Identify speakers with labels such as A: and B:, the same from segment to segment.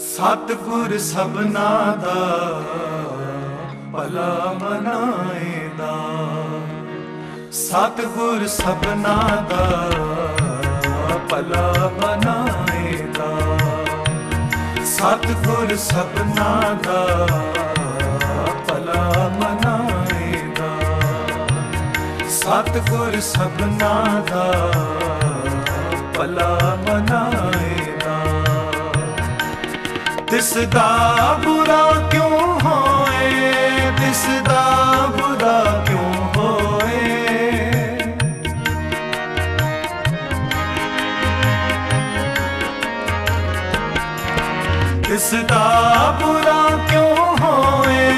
A: ਸਤਿਗੁਰ ਸਭਨਾ ਦਾ, ਭਲਾ ਮਨਾਏਦਾ। ਸਤਿਗੁਰ ਸਭਨਾ ਦਾ, ਭਲਾ ਮਨਾਏਦਾ। ਸਤਿਗੁਰ ਸਭਨਾ ਦਾ, ਭਲਾ ਮਨਾਏਦਾ। ਸਤਿਗੁਰ ਸਭਨਾ ਦਾ, ਭਲਾ ਮਨਾਏਦਾ। ਤਿਸ ਬੁਰਾ ਕਿਉਂ ਹੋਏ? ਦਿਸਦਾ ਬੁਰਾ ਕਿਉਂ ਹੋਏ? ਦਿਸਦਾ ਬੁਰਾ ਕਿਉਂ ਹੋਏ?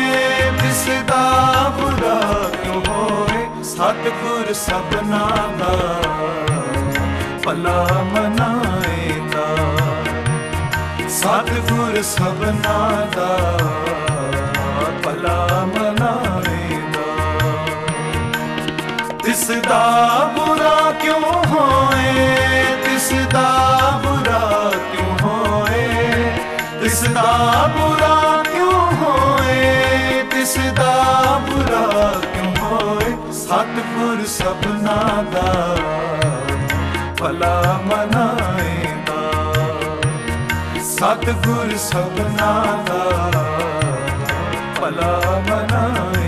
A: ਦਿਸਦਾ ਬੁਰਾ ਕਿਉਂ ਹੋਏ? ਸਤਿਗੁਰ ਸਭਨਾ ਦਾ ਭਲਾ ਮਨਾਏਦਾ ਸਤਿਗੁਰ ਸਭਨਾ ਦਾ, ਭਲਾ ਮਨਾਏਦਾ ਤਿਸ ਦਾ ਬੁਰਾ ਕਿਉਂ ਹੋਏ ਤਿਸ ਦਾ ਬੁਰਾ ਕਿਉਂ ਹੋਏ? ਤਿਸ ਦਾ ਬੁਰਾ ਕਿਉਂ ਹੋਏ ਤਿਸ ਦਾ ਬੁਰਾ ਕਿਉਂ ਹੋਏ? ਸਤਿਗੁਰ ਸਭਨਾ ਦਾ, ਭਲਾ ਮਨਾਏਦਾ ਸਤਿਗੁਰ ਸਭਨਾ ਦਾ ਭਲਾ ਮਨਾਏਦਾ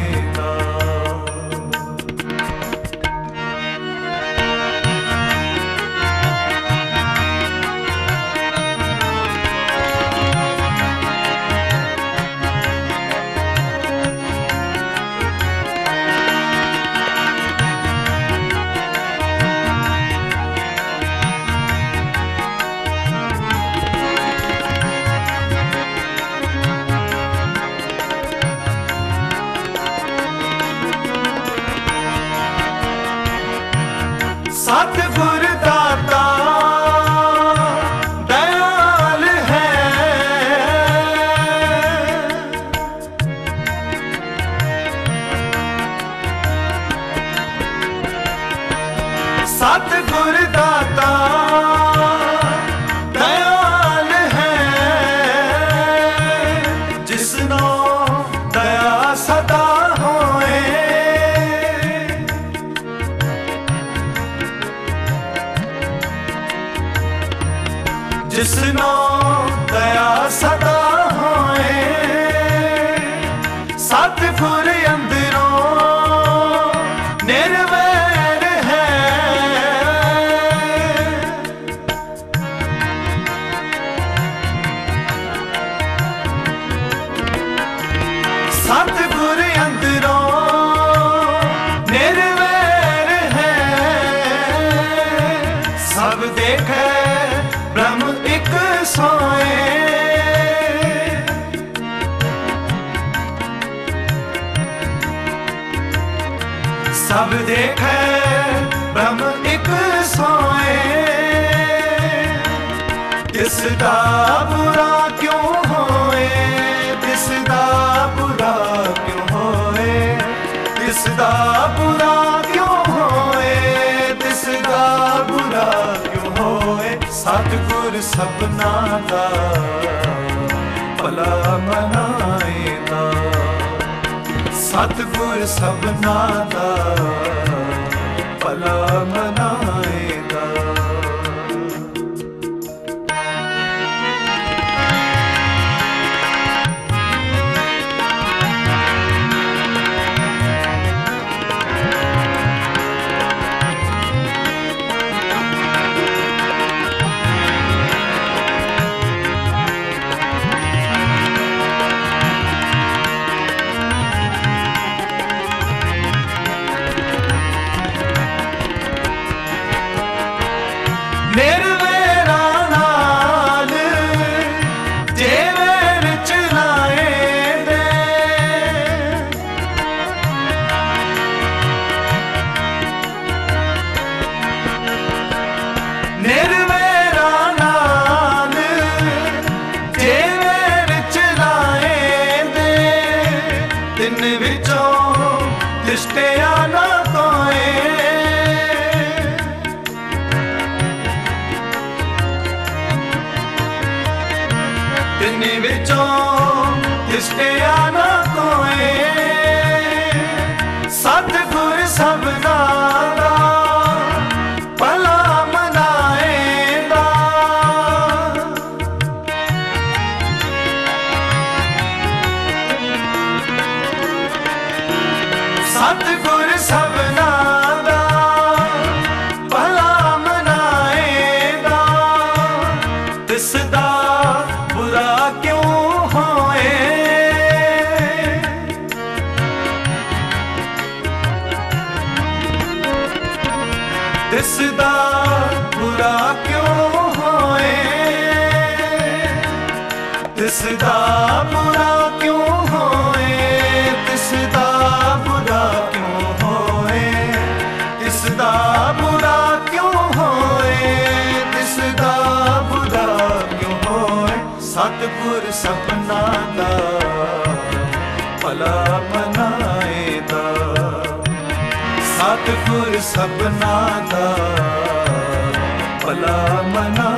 A: माता भला मना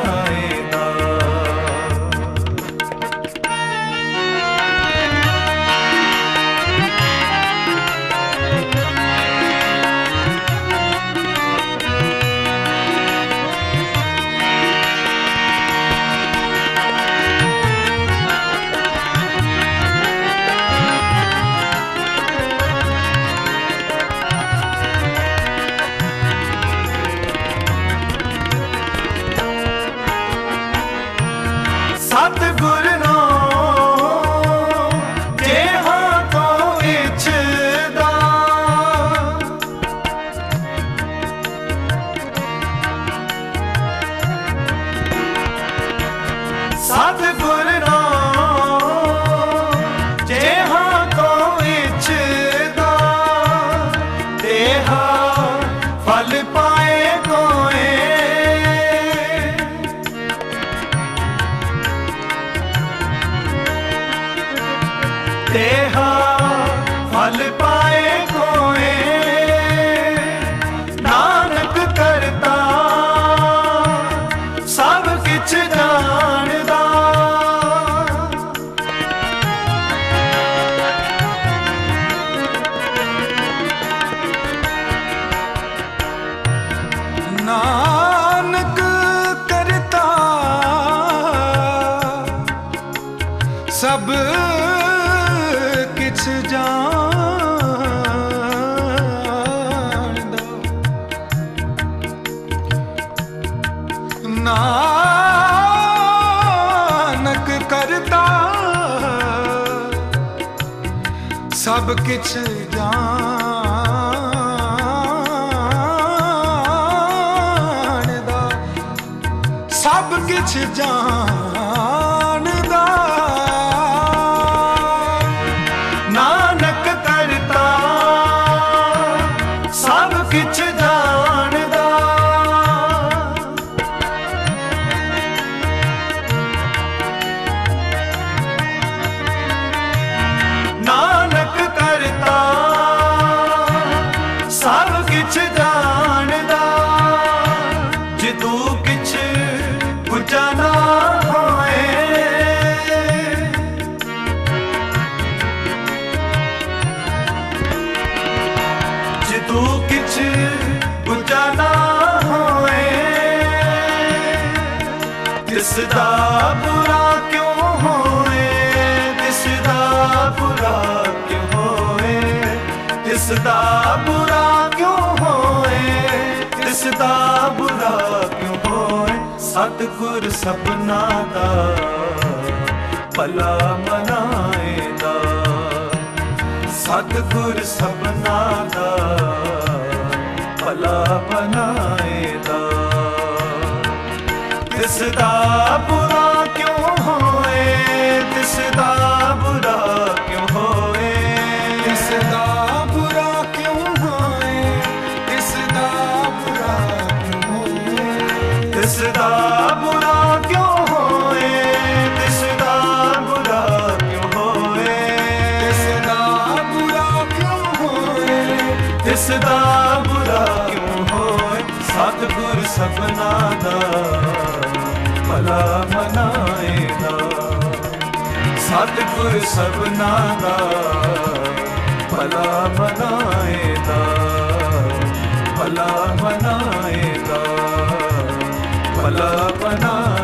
A: जहां ਸਤਗੁਰ ਸਪਨਾ ਦਾ, ਭਲਾ ਮਨਾਏਦਾ ਸਤਗੁਰ ਸਪਨਾ ਦਾ, ਭਲਾ ਬਣਾਏਦਾ ਤਿਸ ਦਾ ਬੁਰਾ ਕਿਉਂ ਹੋਏ? ਤਿਸ ਦਾ ਬੁਰਾ ਸਪਨਾ ਦਾ, ਭਲਾ ਮਨਾਏ ਦਾ ਸਤਿਗੁਰ ਸਪਨਾ ਦਾ, ਭਲਾ ਮਨਾਏ ਦਾ ਭਲਾ ਮਨਾਏ ਦਾ ਭਲਾ ਮਨਾਏ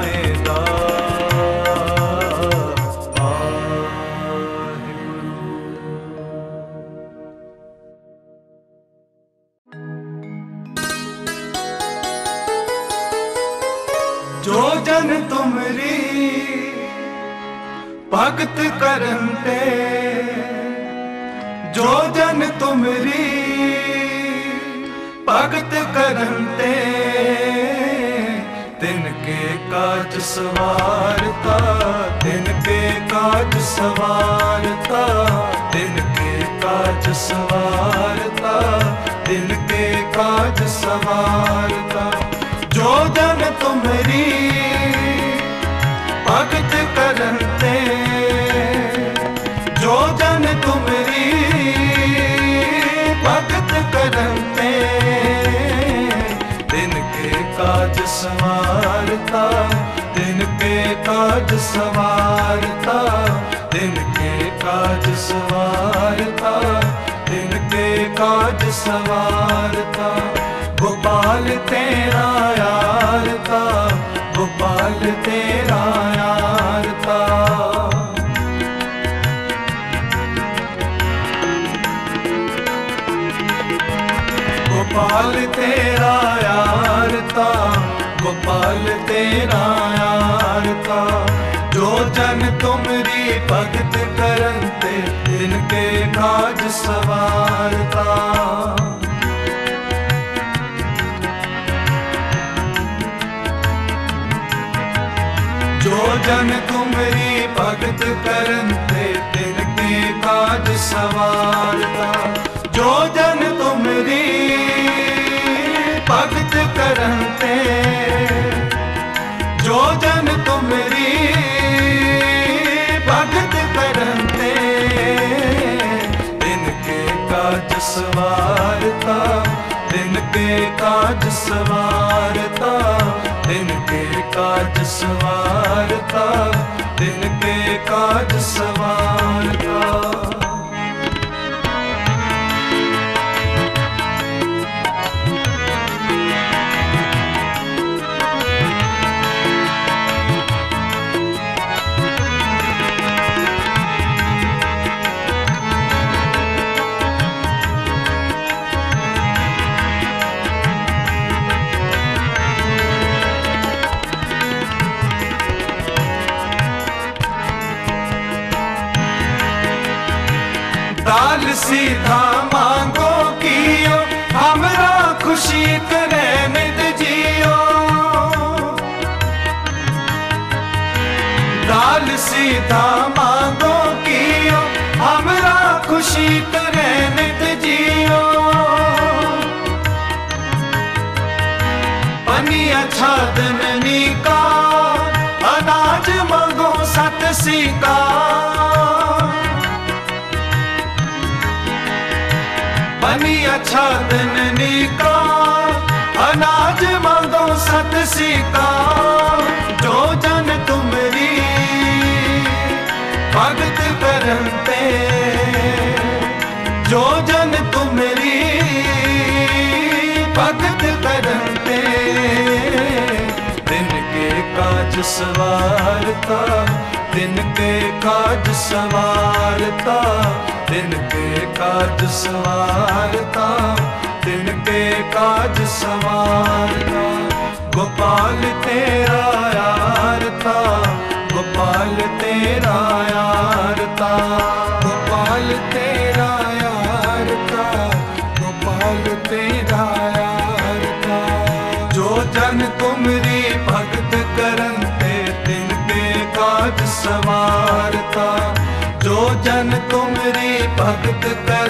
A: ਜਨ ਤੁਮਰੀ ਭਗਤ ਕਰਨ ਤੇ ਜੋ ਜਨ ਤੁਮਰੀ ਭਗਤ ਕਰਨ ਤੇ ਤਿਨ ਕੇ ਕਾਜ ਸਵਾਰਤਾ, ਤਿਨ ਕੇ ਕਾਜ ਸਵਾਰਤਾ, ਤਿਨ ਕੇ ਕਾਜ ਸਵਾਰਤਾ, ਤਿਨ ਕੇ ਕਾਜ ਸਵਾਰਤਾ। ਜੋ ਜਨ ਤੁਮਰੀ ਭਗਤ ਕਰਨ ਤੇ ਜੋ ਜਨ ਤੁਮਰੀ ਭਗਤ ਕਰਨ ਤੇ ਦਿਨ ਕੇ ਕਾਜ ਸਵਾਰਤਾ ਦਿਨ ਕੇ ਕਾਜ ਸਵਾਰਤਾ ਦਿਨ ਕੇ ਕਾਜ ਸਵਾਰਤਾ ਦਿਨ ਕੇ ਕਾਜ ਸਵਾਰਤਾ ਗੋਪਾਲ ਤੇਰਾ ਯਾਰ ਤਾ, ਗੋਪਾਲ ਤੇਰਾ ਜਨ ਤੁਮਰੀ ਭਗਤ ਕਰਨ ਤੇ ਦਿਨ ਕੇ ਕਾਜ ਸਵਾਰਤਾ ਜੋ ਜਨ ਤੁਮਰੀ ਭਗਤ ਕਰਨ ਤੇ ਦਿਨ ਕੇ ਕਾਜ ਸਵਾਰਤਾ ਜੋ ਜਨ ਤੁਮਰੀ ਭਗਤ ਕਰਨ ਤੇ ਸਵਾਰਤਾ ਦਿਨ ਕੇ ਕਾਜ ਸਵਾਰਤਾ ਦਿਨ ਕੇ ਕਾਜ ਸਵਾਰਤਾ ਦਿਨ ਕੇ ਕਾਜ ਸਵਾਰਤਾ। ਸਾਧਨ ਨੀਕਾ ਅਨਾਜ ਮੰਗੋ ਸਤ ਸੀਤਾ ਜੋ ਜਨ ਤੁਮਰੀ, ਭਗਤ ਕਰੰਤੇ ਜੋ ਜਨ ਤੁਮਰੀ, ਭਗਤ ਕਰੰਤੇ ਦਿਨ ਕੇ ਕਾਜ ਸਵਾਰਤਾ ਤਿਨ ਕੇ ਕਾਜ ਸਵਾਰਤਾ ਤਿਨ ਕੇ ਕਾਜ ਸਵਾਰਤਾ ਤਿਨ ਕੇ ਕਾਜ ਸਵਾਰਤਾ। ਗੋਪਾਲ ਤੇਰਾ ਯਾਰਤਾ ਗੋਪਾਲ ਤੇਰਾ ਯਾਰਤਾ
B: ਗੋਪਾਲ ਤੇ
A: ਸਵਾਰਤਾ ਜੋ ਜਨ ਤੁਮਰੀ ਭਗਤ ਕੈ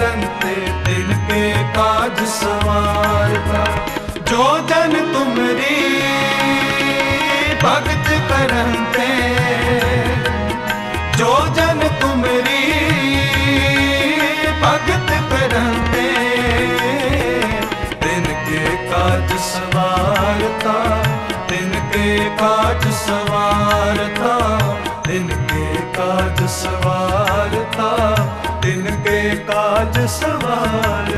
A: ਸਵਾਲ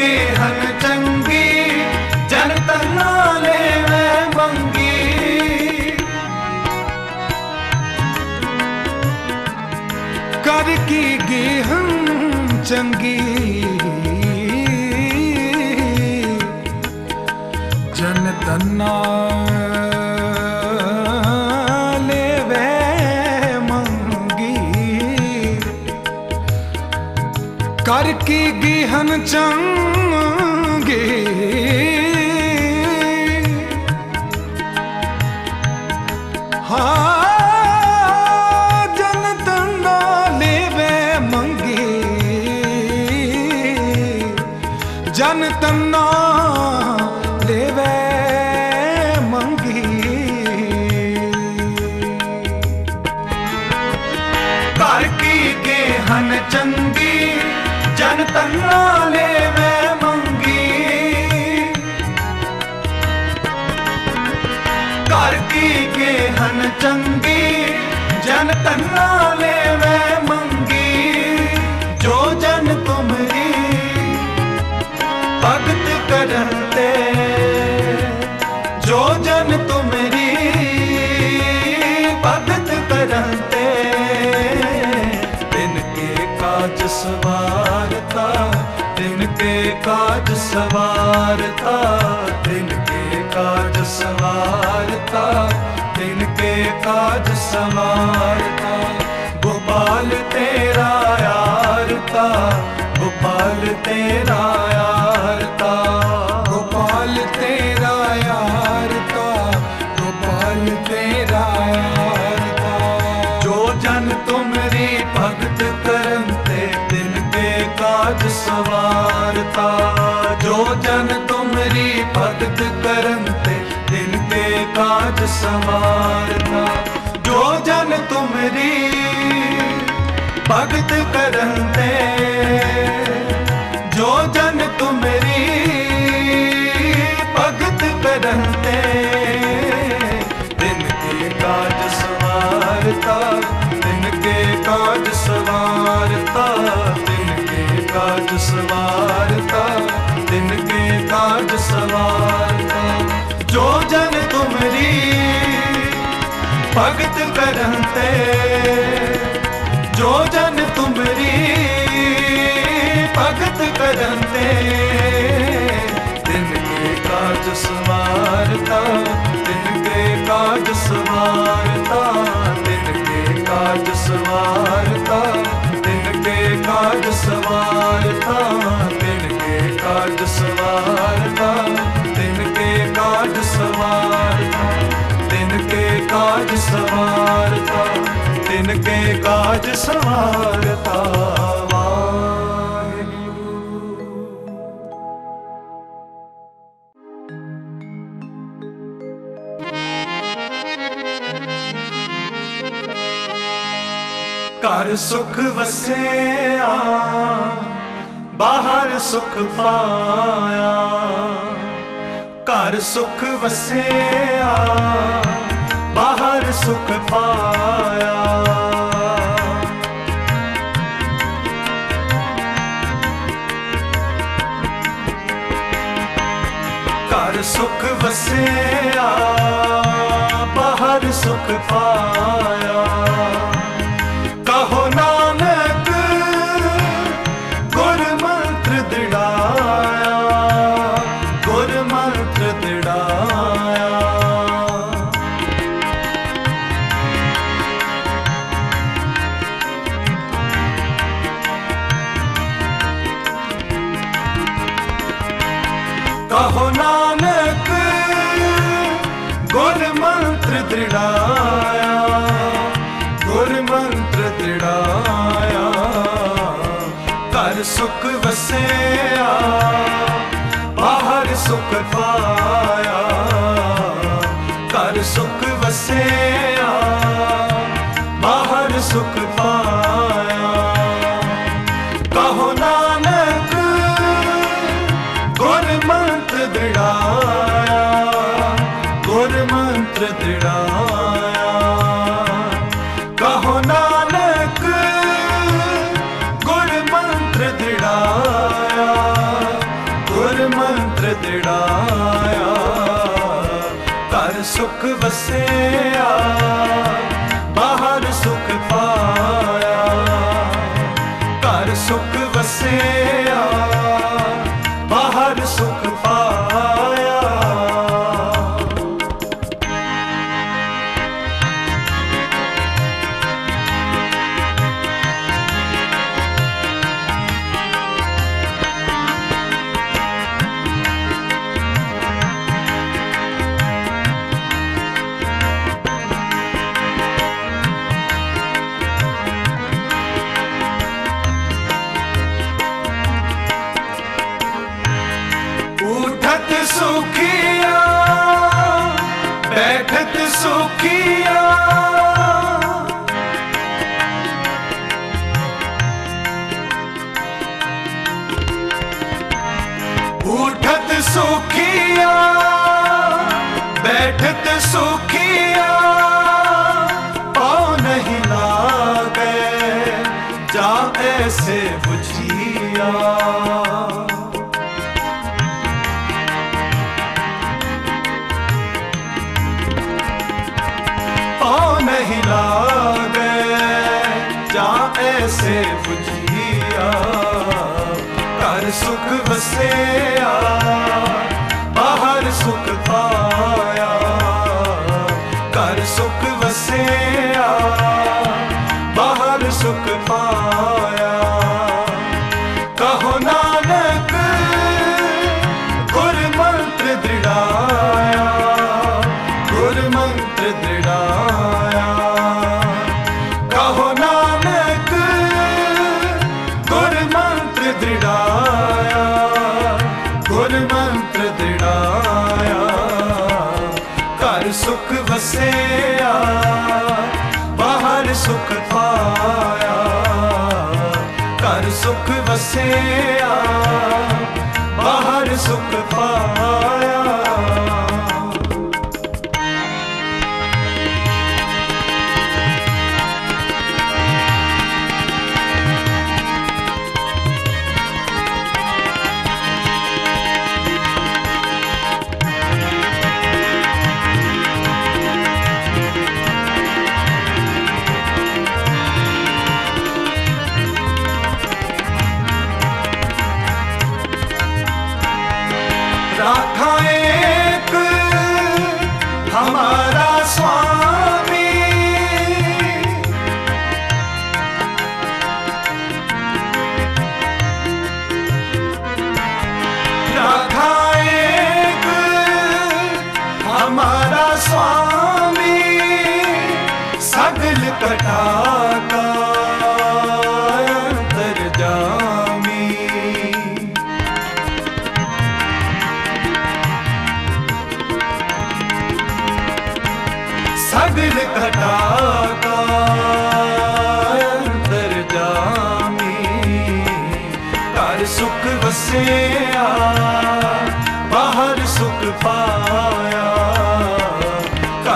A: होंगे हम चंगी जनता नाले में कर की गे हम चंगी जनता ਕੀ ਗੇਹਨ ਚੰਗੀ ਸਵਾਰਤਾ ਦਿਨ ਕੇ ਕਾਜ ਸਵਾਰਤਾ ਤਿਨ ਕੇ ਕਾਜ ਸਵਾਰਤਾ ਤਿਨ ਕਾਜ ਸਵਾਰਤਾ ਗੋਪਾਲ ਤੇਰਾ ਆਰਤਾ ਗੋਪਾਲ ਤੇਰਾ ਆਰਤਾ ਗੋਪਾਲ ਤੇਰਾ ਯਾਰ ਗੋਪਾਲ ਤੇਰਾ ਯਾਰ ਜੋ ਜਨ ਤੁਮਰੀ ਭਗਤ ਕਰਨ ਤੇ ਦਿਨ ਕੇ ਕਾਜ ਸਵਾਰਤਾ ਜੋ ਜਨ ਤੁਮਰੀ ਭਗਤ ਕਰਨ ਤੇ आज संवारना जो जन तुमरी भगत करते जो जन तुमरी भगत करते करते जो जन तुमरी भगत करते दिन के काज सवारता दिन के काज सवारता दिन के काज सवारता दिन के काज सवारता दिन के काज सवारता दिन के काज सवार ਕਾਜ ਸਵਾਰਤਾ ਤਿਨ ਕੇ ਕਾਜ ਸਵਾਰਤਾ ਘਰ ਸੁਖ ਵਸਿਆ, ਬਾਹਰ ਸੁਖ ਪਾਇਆ। ਘਰ ਸੁਖ ਵਸਿਆ। ਬਾਹਰ ਸੁਖ ਪਾਇਆ। ਸੁਖ ਵਸਿਆ ਬਾਹਰ ਸੁਖ ਪਾਇਆ। ਸੁਖ ਵਸਿਆ ਬਾਹਰ ਸੁਖ ਪਾ ਵਸਿਆ ਬਾਹਰ ਸੁਖ ਪਾ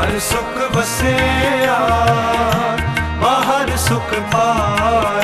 A: ਘਰ ਸੁਖ ਵਸਿਆ ਬਾਹਰ ਸੁਖ ਪਾਇਆ।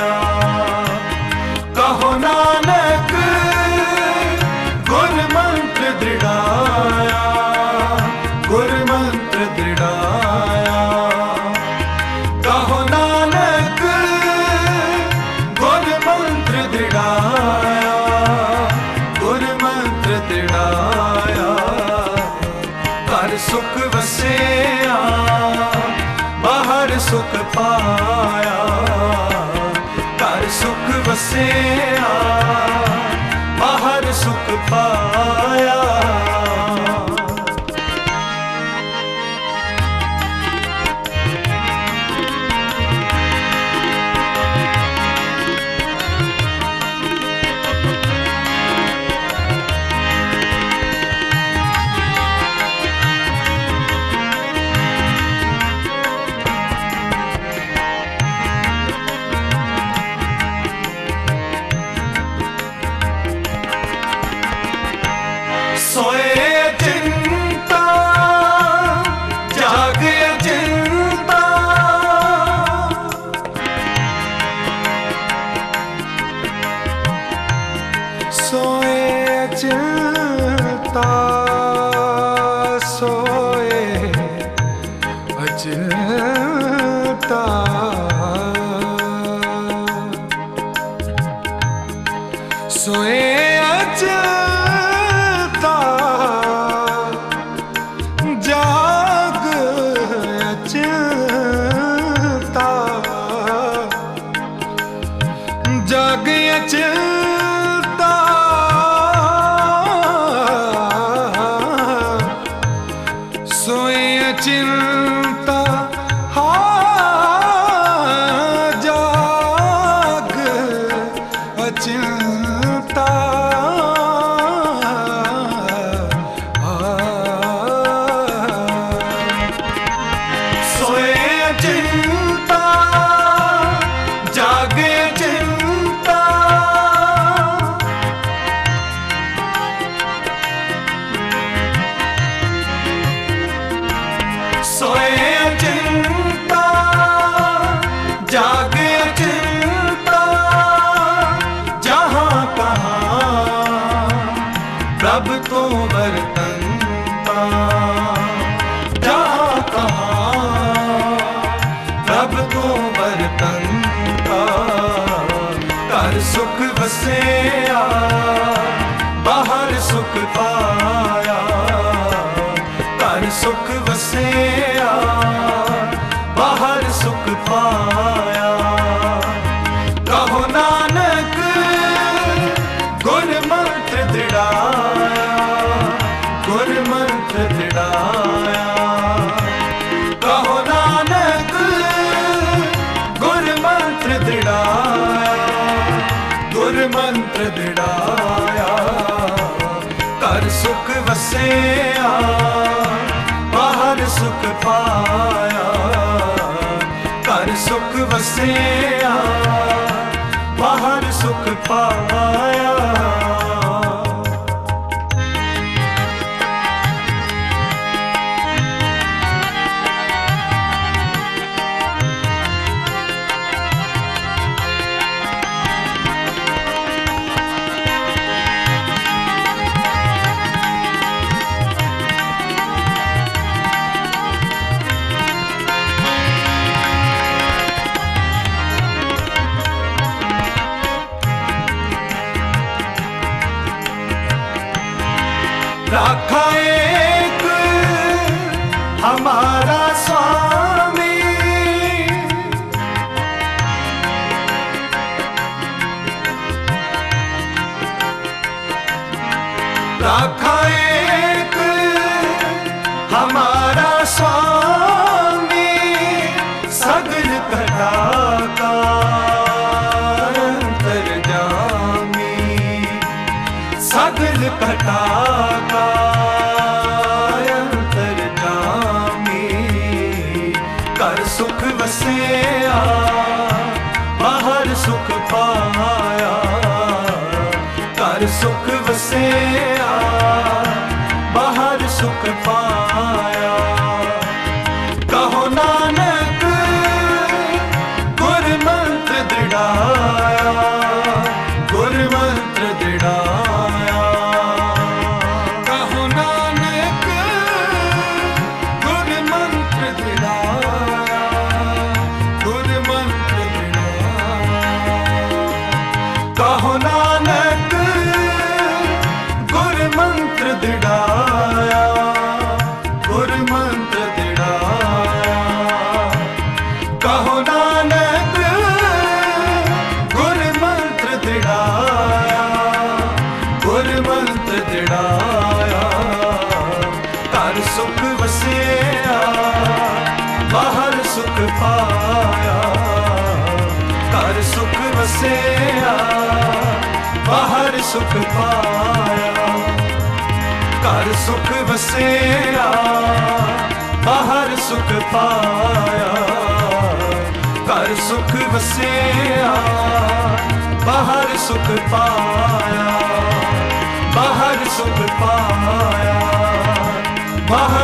A: राखा एक हमारा ਸੁਖ ਪਾਇਆ, ਘਰ ਸੁਖ ਵਸੇਰਾ, ਬਾਹਰ ਸੁਖ ਪਾਇਆ, ਘਰ ਸੁਖ ਵਸੇਰਾ, ਬਾਹਰ ਸੁਖ ਪਾਇਆ, ਬਾਹਰ ਸੁਖ ਪਾਇਆ, ਬਾਹਰ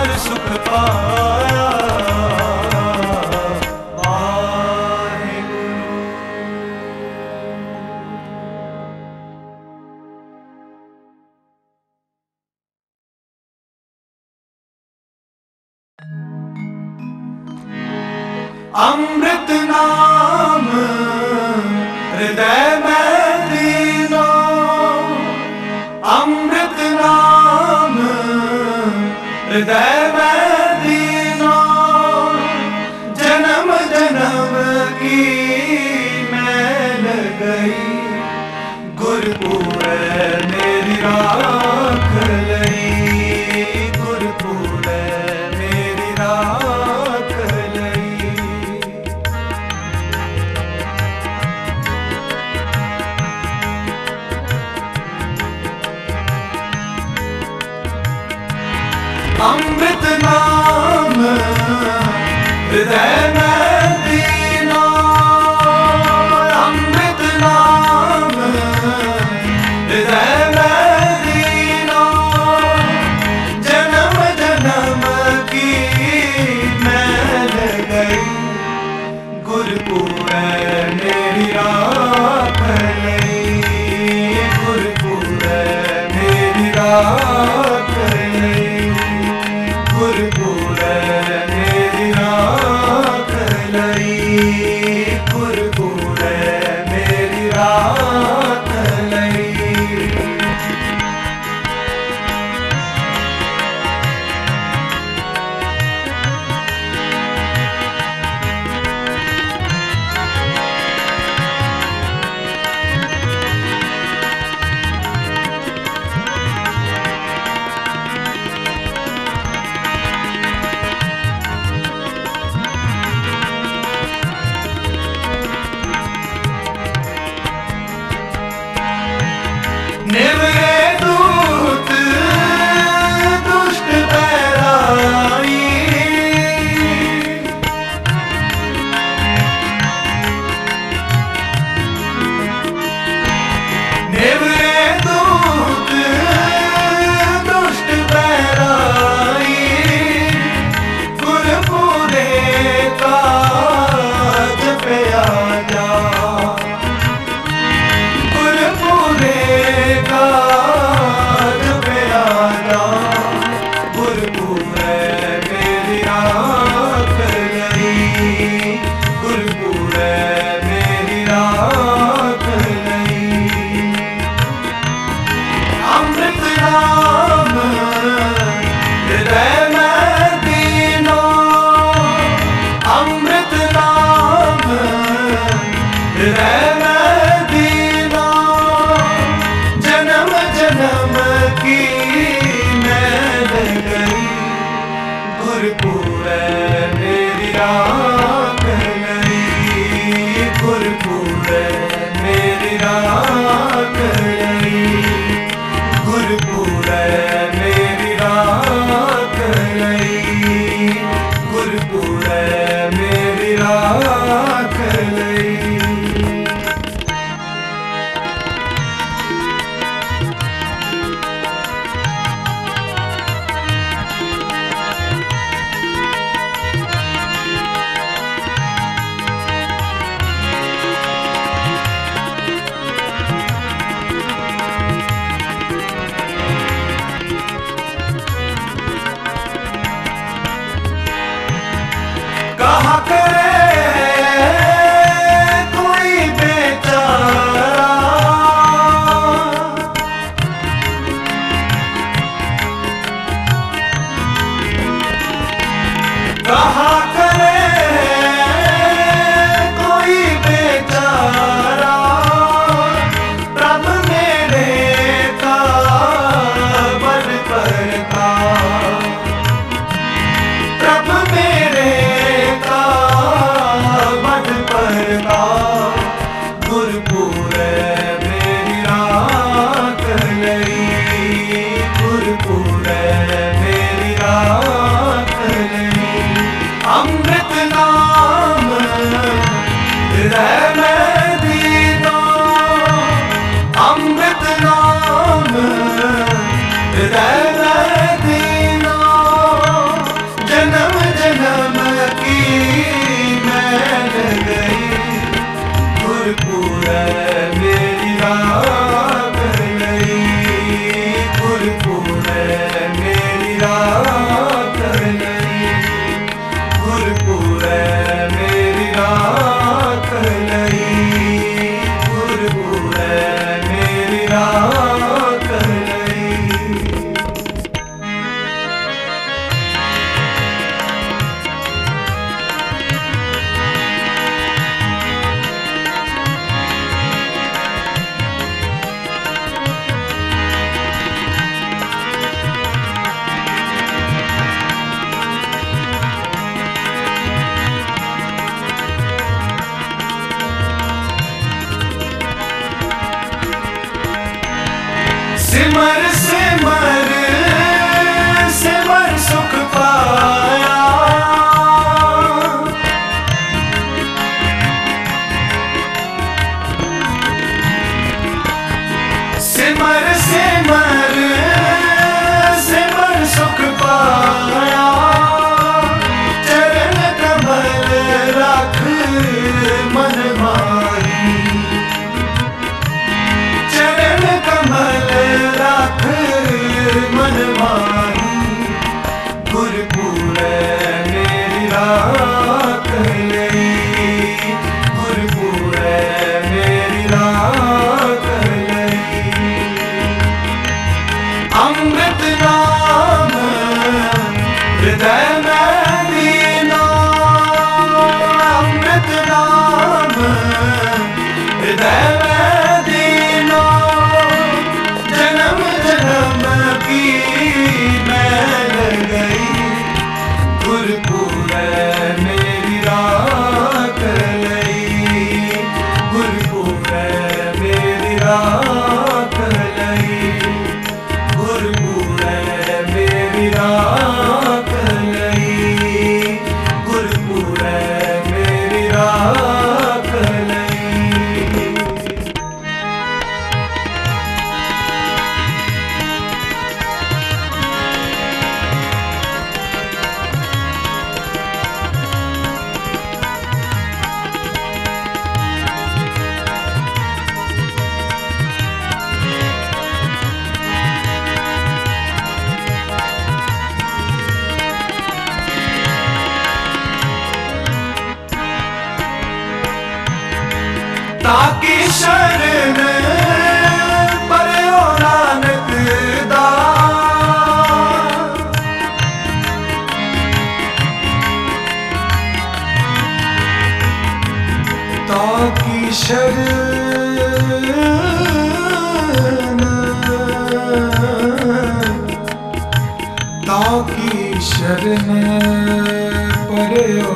B: ਪਰਿਓ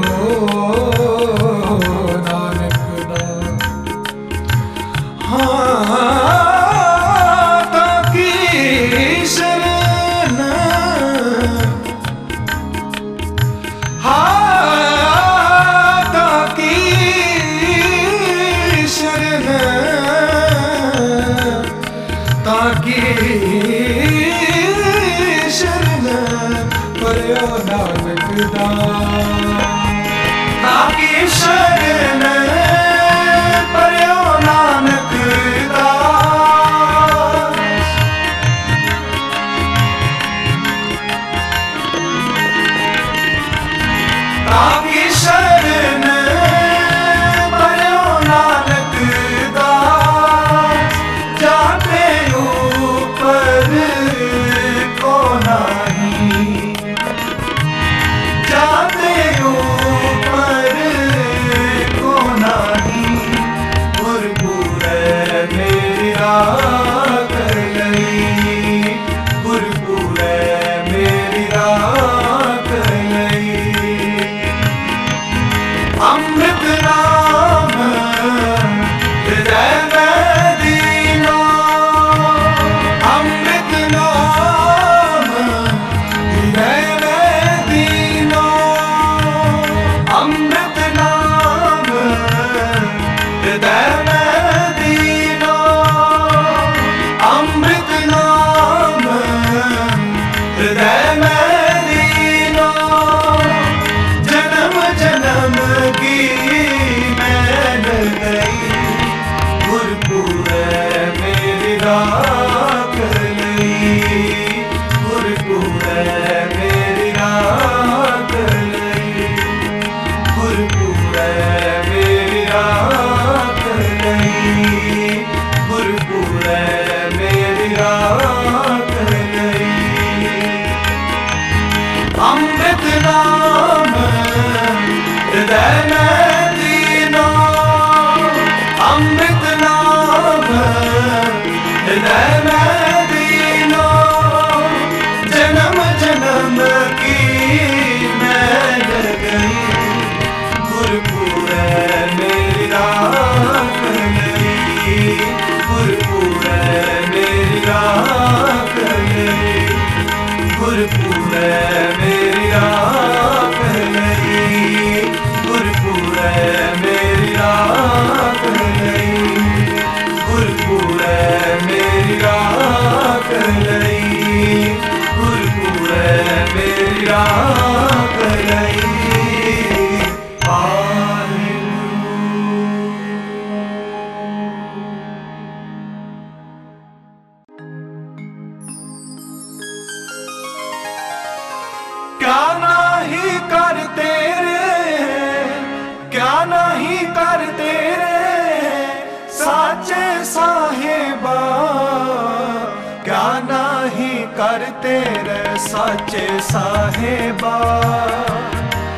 A: ਸਾਚੇ ਸਾਹਿਬਾ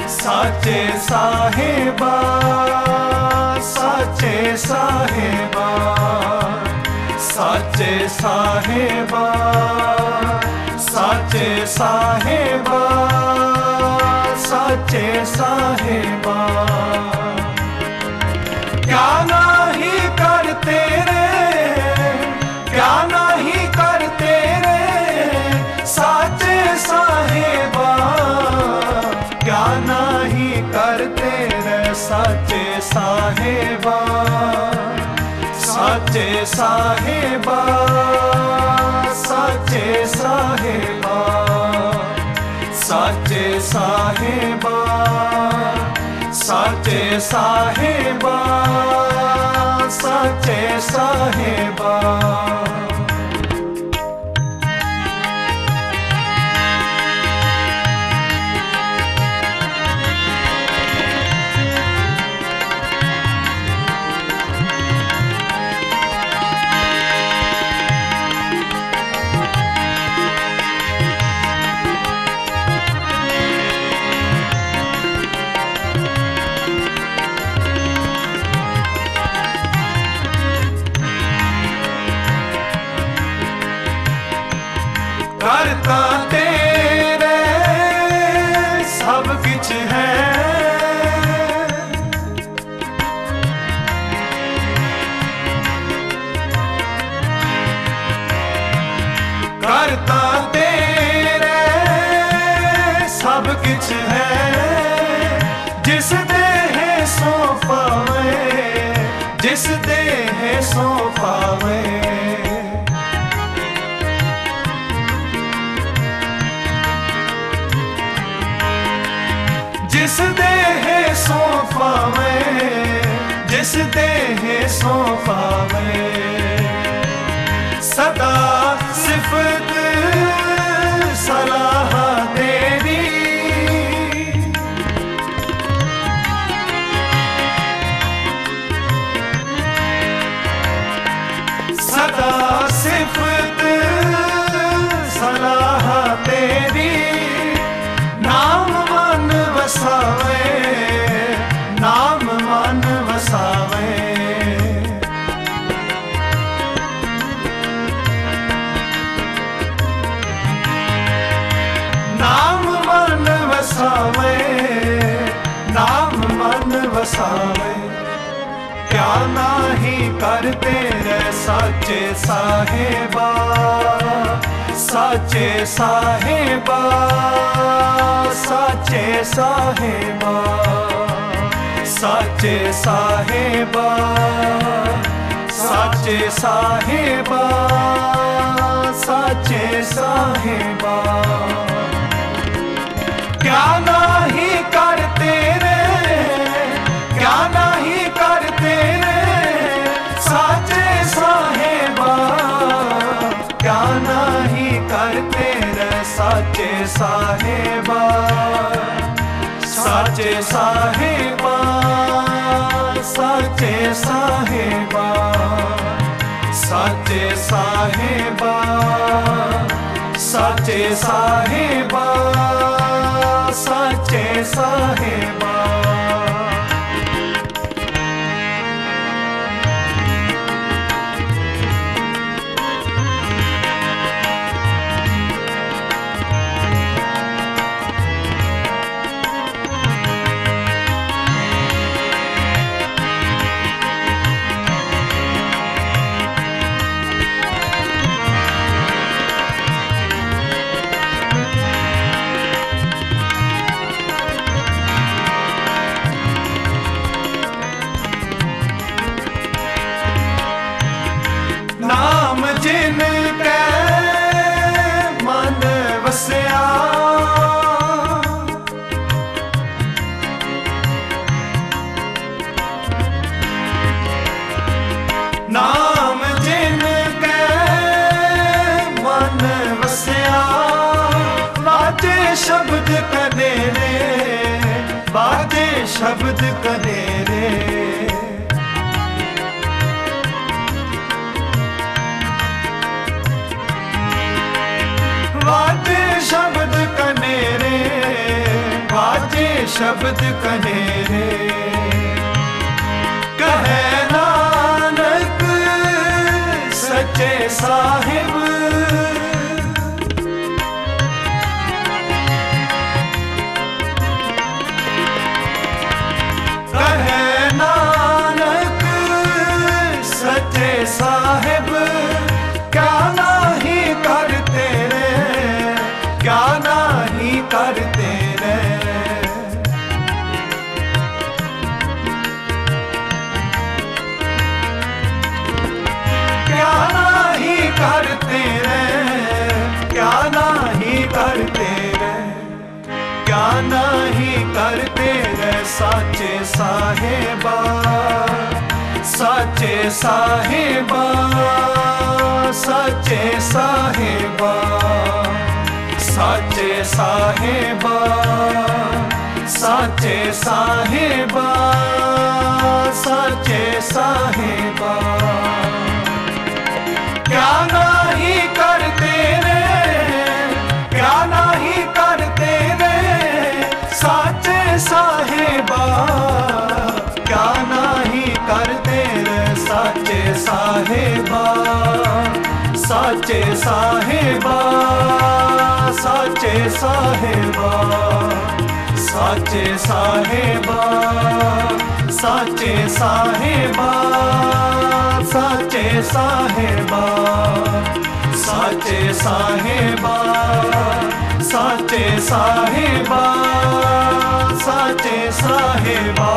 A: ਸਾਚੇ ਸਾਹਿਬਾ ਸਾਚੇ ਸਾਹਿਬਾ ਸਾਚੇ ਸਾਹਿਬਾ ਸਾਚੇ ਸਾਹਿਬਾ ਸਾਚੇ ਸਾਹਿਬਾ ਸਾਹਿਬਾ ਸਾਚੇ ਸਾਹਿਬਾ ਸਾਚੇ ਸਾਹਿਬਾ ਸਾਚੇ ਸਾਹਿਬਾ ਸਾਚੇ ਸਾਹਿਬਾ ਸਾਚੇ ਸਾਹਿਬਾ ਜਿਸ ਦੇ ਸੋ ਪਾਵੇ ਜਿਸ ਦੇ ਸੋ ਪਾਵੇ ਜਿਸ ਵਸਾਵੇ ਪਿਆਰ ਨਾਹੀ ਕਰਦੇ ਰਹਿ ਸਾਚੇ ਸਾਹਿਬਾ। ਸਾਚੇ ਸਾਹਿਬਾ ਸਾਚੇ ਸਾਹਿਬਾ। ਸਾਚੇ ਸਾਹਿਬਾ ਸਾਚੇ ਸਾਹਿਬਾ ਸਾਚੇ ਸਾਹਿਬਾ। ਕਿਆ ਨਾਹੀ ਕਰ ਤੇਰੇ ਸਾਚੇ ਸਾਹਿਬਾ ਕਿਆ ਨਾਹੀ ਕਰ ਸਾਹਿਬਾ ਸਾਚੇ ਸਾਹਿਬਾ ਸਾਚੇ ਸਾਹਿਬਾ ਸਾਚੇ ਸਾਹਿਬਾ ਸਾਚੇ ਸਾਹਿਬਾ ਸਾਚੇ ਸਾਹਿਬਾ ਯਾਦ ਕਰੇ ਰੇ। ਵਾਜੇ ਸ਼ਬਦ ਕਨੇ ਰੇ ਵਾਜੇ ਸ਼ਬਦ ਕਨੇ ਰੇ। ਸੱਚੇ ਸਾਹਿਬ ਦੀਵਾਨਾ ਹੀ ਕਰਤੇ ਰਹਿ ਸਾਚੇ ਸਾਹਿਬਾ ਸਾਚੇ ਸਾਹਿਬਾ ਸਾਚੇ ਸਾਹਿਬਾ ਸਾਚੇ ਸਾਹਿਬਾ ਸਾਚੇ ਸਾਹਿਬਾ ਸਾਚੇ ਸਾਹਿਬਾ ਕਿਆ ਨਾ ਸਾਹਿਬਾ ਸਾਚੇ ਸਾਹਿਬਾ ਸਾਚੇ ਸਾਹਿਬਾ ਸਾਚੇ ਸਾਹਿਬਾ ਸਾਚੇ ਸਾਹਿਬਾ ਸਾਚੇ ਸਾਹਿਬਾ ਸਾਚੇ ਸਾਹਿਬਾ ਸਾਚੇ ਸਾਹਿਬਾ ਸਾਚੇ ਸਾਹਿਬਾ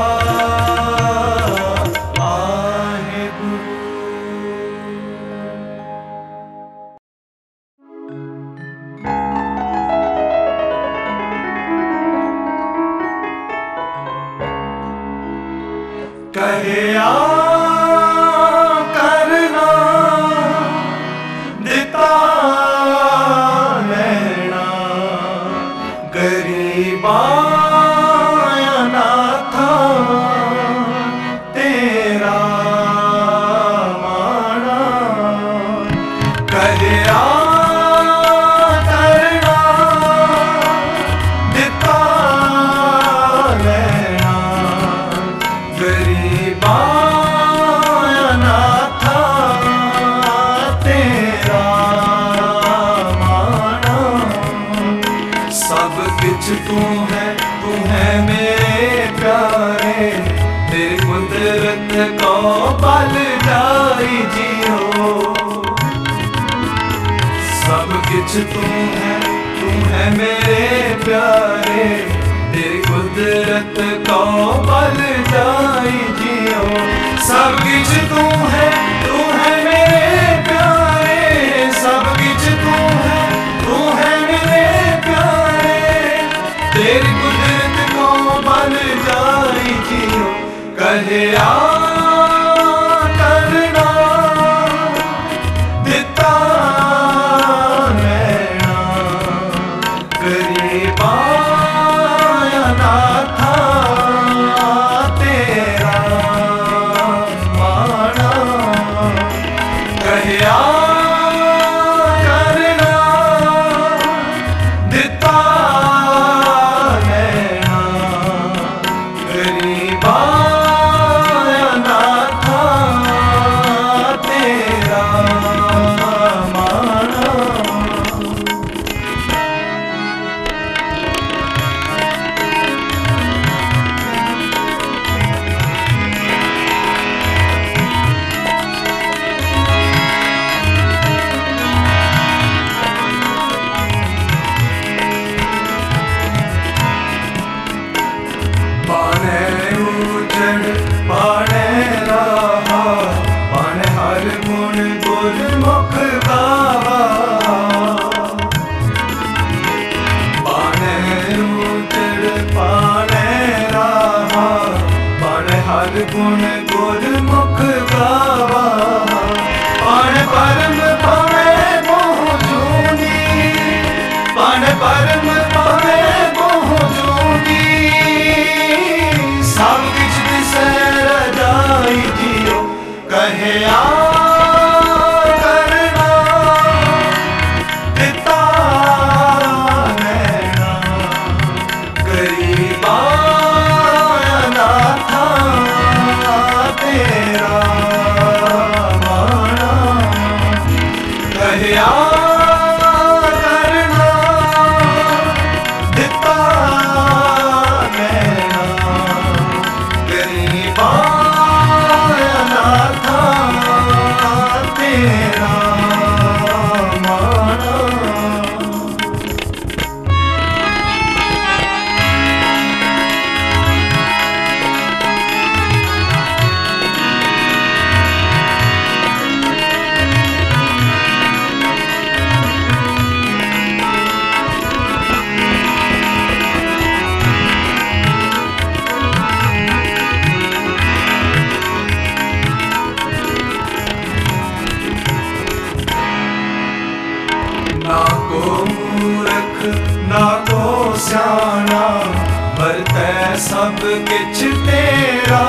A: ਮੈਂ ਸਭ
C: ਕਿਛ ਤੇਰਾ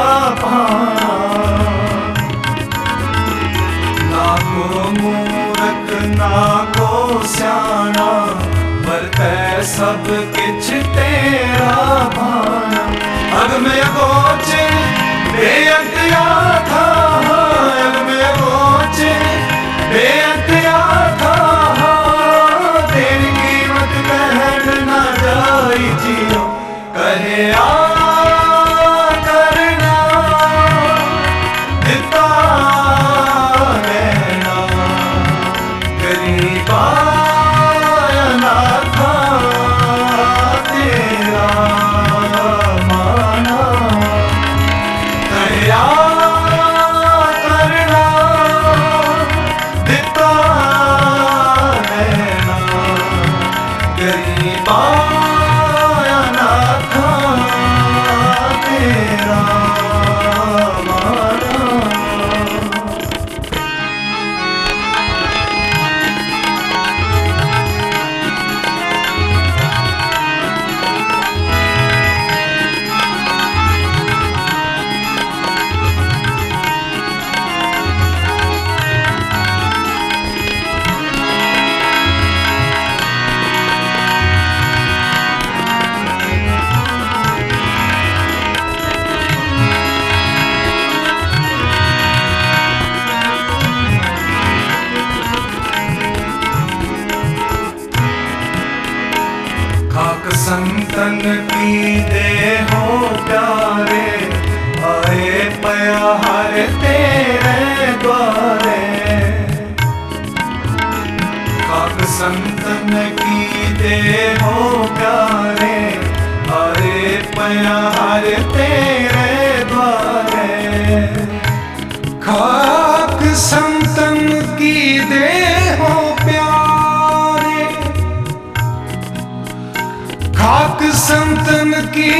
C: ਪਾਣਾ ਨਾ ਕੋ ਮੂਰਖ, ਨਾ ਕੋ ਸਿਆਣਾ, ਵਰਤੈ ਸਭ ਕਿਛ ਤੇਰਾ ਪਾਣਾ ਅਗਮ ਅਗੋਚ ਬੇਅੰਤ
A: ਯਾਰ ਸੰਤਨ ਕੀ ਦੇਹੋ ਪਿਆਰੇ? ਖਾਕ ਸੰਤਨ ਕੀ